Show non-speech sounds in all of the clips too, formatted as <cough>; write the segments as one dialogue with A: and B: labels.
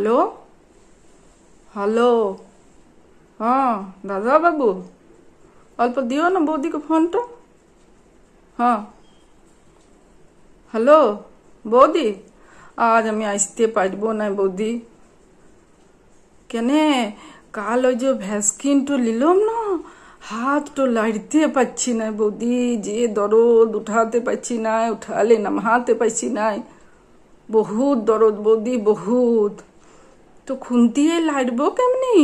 A: Hello? Hello? ହଁ দাদা বাবু? অল্প দিও না বৌদিকে ফোনটা। হ্যাঁ। হ্যালো, বৌদি? আজ আমি আসতে পারব না বৌদি। কেনে? কাল ওই যে ভ্যাসকিনটো নিলাম না, হাতটো লাড়তে পারছি না বৌদি, যে দরদ উঠাতে পারছি না, উঠালে নামাতে পারছি না। বহুত দরদ বৌদি, বহুত। তো খুন্তিয়ে লাড়বো কেমনি?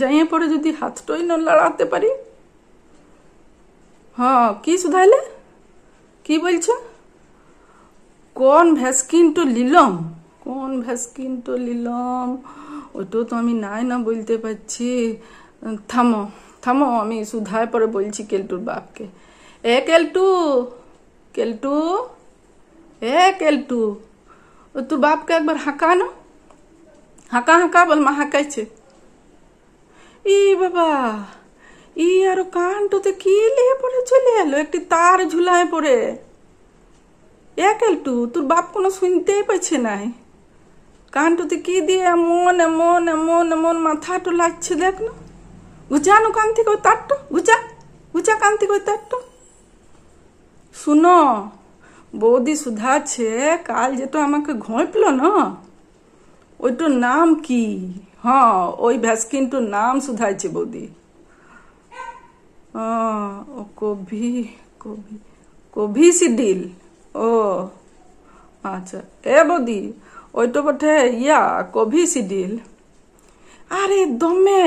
A: যাইয়ে পরে যদি হাতটাই না লড়াতে পারি? হ্যাঁ কি শুধাইলে? কি বলছ? কোন ভ্যাসকিনটো নিলাম কোন ভ্যাসকিনটো নিলাম ওইটাও তো আমি নাই না বলতে পারছি। থামো থামো, আমি সুধায় পরে বলছি কেলটুর বাপকে। এ কেলটু কেলটু, এ কেলটু তোর বাপকে একবার হাঁকা না হাঁকা হাঁকা বল মা হাঁকাইছে ই বাবা ই আর কানটোতে কি লিয়ে পড়ে চলে এলো একটি তার ঝুলায় পড়ে একেলটু তোর বাপ কোনো শুনতেই পাচ্ছে নাই কানটোতে কি দিয়ে এমন এমন এমন এমন মাথাটো লাগছে দেখ না গুচানো কান থেকে ওই তারটা গুচা গুচা কান থেকে ওই তারটা শুনো বৌদি শুধাচ্ছে কাল যেটা আমাকে ঘঁপলো না ওইটার নাম কি? হ্যাঁ ওই ভ্যাসকিনটোর নাম শুধাইছে বৌদি। ও কবি কবি কভি কোভিশিডিল ও আচ্ছা। এ বৌদি, ওইটো বটে, ইয়া কবি কোভিশিডিল আরে দমে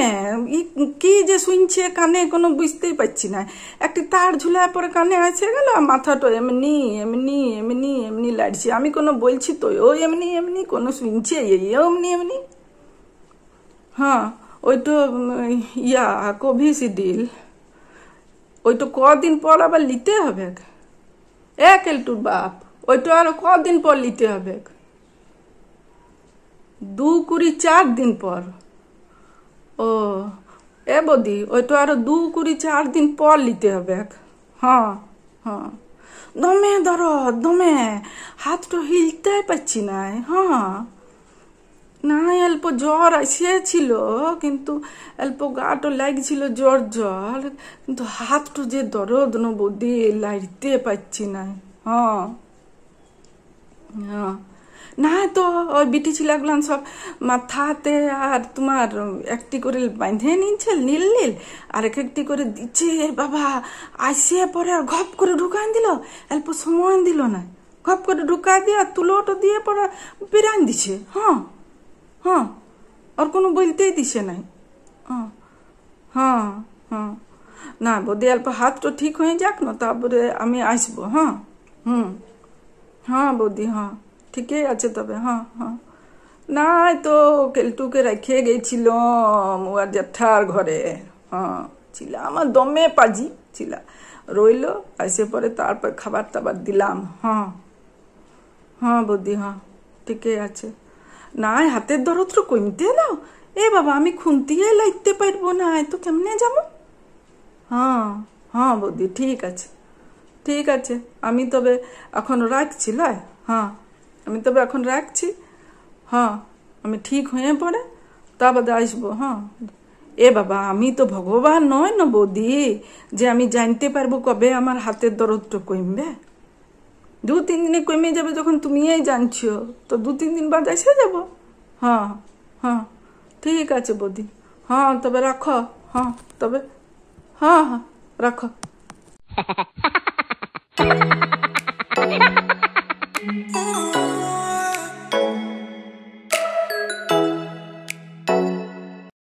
A: কি যে শুনছে কানে কোনো বুঝতেই পারছি না। একটি তার ঝুলায় পরে কানে আছে গেল মাথাটা এমনি এমনি এমনি এমনি লাড়ছে আমি কোনো বলছি তো, ও এমনি এমনি, কোনো শুনছে এমনি এমনি। হ্যাঁ ওইটা ইয়া, কোভিশিডিল। ওইটা কদিন পর আবার নিতে হবে। এক এলটুর বাপ ওইটা আরও কদিন পর নিতে হবে। দু কুড়ি চার দিন পর। ও, এ বদি ওইটা আরও দু কুড়ি চার দিন পর নিতে হবে হ্যাঁ হ্যাঁ। দমে ধর, দমে। হাতটা হিলতে পারছি না হ্যাঁ। না অল্প জ্বর আসিয়েছিল, কিন্তু অল্প গাটো লাগছিল জ্বর জ্বর। কিন্তু হাতটা যে দরদ ন বৌদি লাড়তে পারছি না হ্যাঁ। হ্যাঁ। না তো ওই বিটি ছিলাগুলো সব মাথাতে আর তোমার একটি করে বাঁধে নিচ্ছে নীল নীল আর এক একটি করে দিচ্ছে বাবা আসিয়ে পরে আর ঘপ করে ঢুকান দিল, অল্প সময় দিল না। ঘপ করে ঢুকাই দিয়ে আর তুলোটো দিয়ে পরে বিরান দিছে হ্যাঁ হ্যাঁ আর কোনো বলতেই দিছে নাই। হ্যাঁ হ্যাঁ হ্যাঁ না বৌদি অল্প হাতটা ঠিক হয়ে যাক, না তারপরে আমি আসব হ্যাঁ হুম হ্যাঁ বৌদি হ্যাঁ। ঠিকই আছে তবে হ্যাঁ হ্যাঁ। নাই তো, কেলটুকে রেখে গেছিলাম আর জ্যাঠার ঘরে হ্যাঁ। ছিল আমার দমে পাজি, ছিল। রইল আসে পরে তারপর খাবার টাবার দিলাম হ্যাঁ। হ্যাঁ বৌদি হ্যাঁ ঠিকই আছে। না হাতের দরদ তো কমতে দাও এ বাবা, আমি খুন্তিয়ে লাগতে পারব না তো কেমনে যাব? হ্যাঁ হ্যাঁ বৌদি, ঠিক আছে। ঠিক আছে, আমি তবে এখন রাখছি লয় হ্যাঁ। আমি তবে এখন রাখছি। হ্যাঁ আমি ঠিক হয়ে পড়ে তা বাদে আসব হ্যাঁ। এ বাবা, আমি তো ভগবান নয় না বৌদি, যে আমি জানতে পারব কবে আমার হাতের দরদটা কমবে। দু তিন দিনে কমে যাবে যখন তুমিই জানছো, তো দু তিন দিন বাদ এসে যাব। হ্যাঁ হ্যাঁ ঠিক আছে বৌদি। হ্যাঁ তবে রাখো হ্যাঁ তবে হ্যাঁ হ্যাঁ রাখো।
B: Oh <laughs>